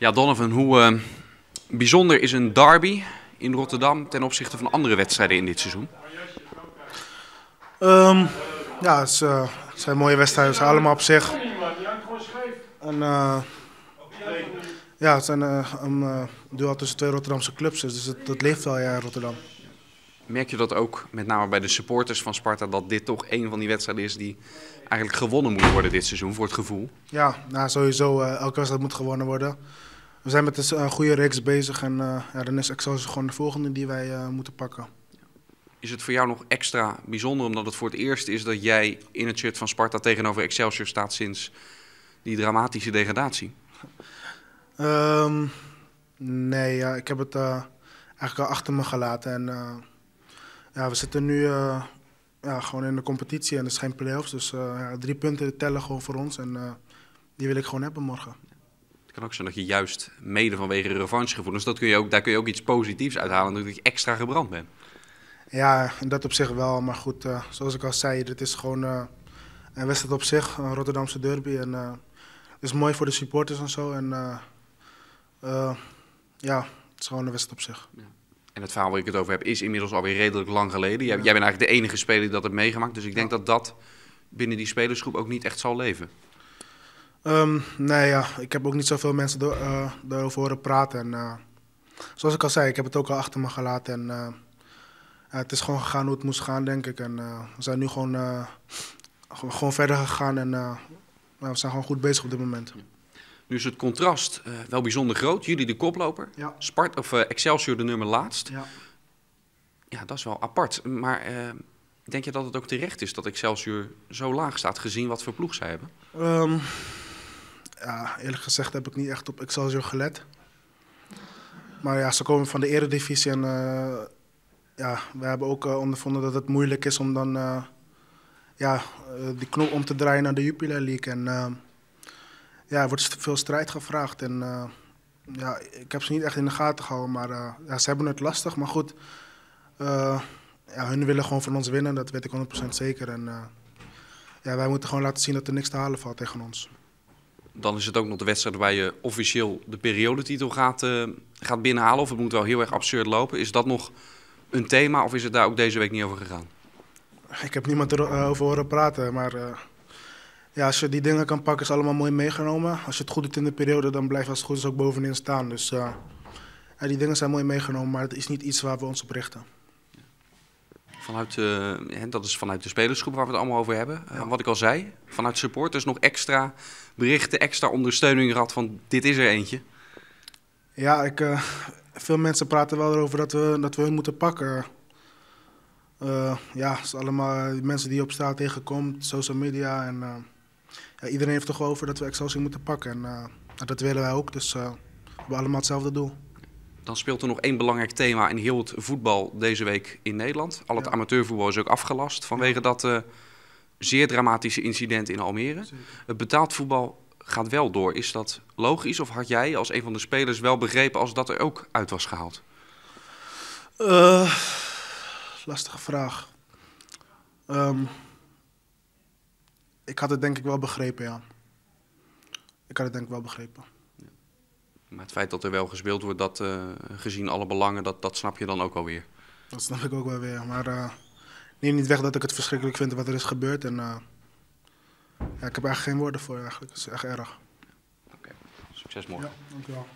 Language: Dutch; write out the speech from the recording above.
Ja, Donovan, hoe eh, bijzonder is een derby in Rotterdam ten opzichte van andere wedstrijden in dit seizoen? Ehm, ja, het, is, eh, het zijn mooie wedstrijden, ze allemaal op zich. En, eh, ja, het zijn een duel tussen twee Rotterdamse clubs, dus het, dat leeft wel ja, in Rotterdam. Merk je dat ook met name bij de supporters van Sparta dat dit toch een van die wedstrijden is die eigenlijk gewonnen moet worden dit seizoen voor het gevoel? Ja, nou, sowieso, elke wedstrijd moet gewonnen worden. We zijn met een een goede reeks bezig en eh, ja, dan is Excelsior gewoon de volgende die wij eh, moeten pakken. Is het voor jou nog extra bijzonder omdat het voor het eerst is dat jij in het shirt van Sparta tegenover Excelsior staat sinds die dramatische degradatie? Ehm, nee, ja, ik heb het eh, eigenlijk al achter me gelaten. En eh, ja, we zitten nu eh, ja, gewoon in de competitie en er zijn play-offs. Dus eh, ja, drie punten tellen gewoon voor ons en eh, die wil ik gewoon hebben morgen. Het kan ook zijn dat je juist mede vanwege revanchegevoelens, dat kun je ook, daar kun je ook iets positiefs uithalen, dat je extra gebrand bent. Ja, dat op zich wel. Maar goed, eh, zoals ik al zei, dit is gewoon eh, een wedstrijd op zich, een Rotterdamse derby. En eh, het is mooi voor de supporters en zo. En ja, het is gewoon een wedstrijd op zich. En het verhaal waar ik het over heb is inmiddels alweer redelijk lang geleden. Jij, jij bent eigenlijk de enige speler die dat heeft meegemaakt. Dus ik denk dat dat binnen die spelersgroep ook niet echt zal leven. Ehm, nee, ja, ik heb ook niet zoveel mensen door, eh, daarover horen praten. En, eh, zoals ik al zei, ik heb het ook al achter me gelaten. En, eh, het is gewoon gegaan hoe het moest gaan, denk ik. En we zijn nu gewoon, gewoon, verder gegaan. En we zijn gewoon goed bezig op dit moment. Nu is het contrast wel bijzonder groot. Jullie de koploper, Ja. Spart, of, Excelsior de nummer laatst. Ja. Ja, dat is wel apart. Maar denk je dat het ook terecht is dat Excelsior zo laag staat, gezien wat voor ploeg zij hebben? Ehm, ja, eerlijk gezegd heb ik niet echt op Excelsior gelet. Maar ja, ze komen van de eredivisie en eh, ja, we hebben ook eh, ondervonden dat het moeilijk is om dan eh, ja, die knop om te draaien naar de Jupiler League. En ja, er wordt veel strijd gevraagd en ja, ik heb ze niet echt in de gaten gehouden, maar ja, ze hebben het lastig. Maar goed, ja, hun willen gewoon van ons winnen, dat weet ik 100% zeker. En, ja, wij moeten gewoon laten zien dat er niks te halen valt tegen ons. Dan is het ook nog de wedstrijd waar je officieel de periodetitel gaat, eh, gaat binnenhalen. Of het moet wel heel erg absurd lopen. Is dat nog een thema of is het daar ook deze week niet over gegaan? Ik heb niemand erover horen praten, maar eh, ja, als je die dingen kan pakken, is allemaal mooi meegenomen. Als je het goed doet in de periode, dan blijf je als het goed is ook bovenin staan. Dus eh, die dingen zijn mooi meegenomen, maar het is niet iets waar we ons op richten. Vanuit, eh, hè, dat is vanuit de spelersgroep waar we het allemaal over hebben. Eh, wat ik al zei, vanuit supporters nog extra berichten, extra ondersteuning gehad van dit is er eentje. Ja, ik, eh, veel mensen praten wel erover dat we, dat we hun moeten pakken. Ja, het is allemaal mensen die je op straat tegenkomt, social media. En, ja, iedereen heeft toch over dat we Excelsior moeten pakken. En dat willen wij ook, dus we hebben allemaal hetzelfde doel. Dan speelt er nog één belangrijk thema in heel het voetbal deze week in Nederland. Al het Ja. amateurvoetbal is ook afgelast vanwege dat eh, zeer dramatische incident in Almere. Het betaald voetbal gaat wel door. Is dat logisch of had jij als een van de spelers wel begrepen als dat er ook uit was gehaald? Eh, lastige vraag. Ehm, ik had het denk ik wel begrepen, ja. Ik had het denk ik wel begrepen. Maar het feit dat er wel gespeeld wordt, dat eh, gezien alle belangen, dat, dat snap je dan ook alweer. Dat snap ik ook wel weer. Maar eh neem niet weg dat ik het verschrikkelijk vind wat er is gebeurd. En eh, ja, ik heb er eigenlijk geen woorden voor eigenlijk. Het is echt erg. Succes morgen. Ja, dankjewel.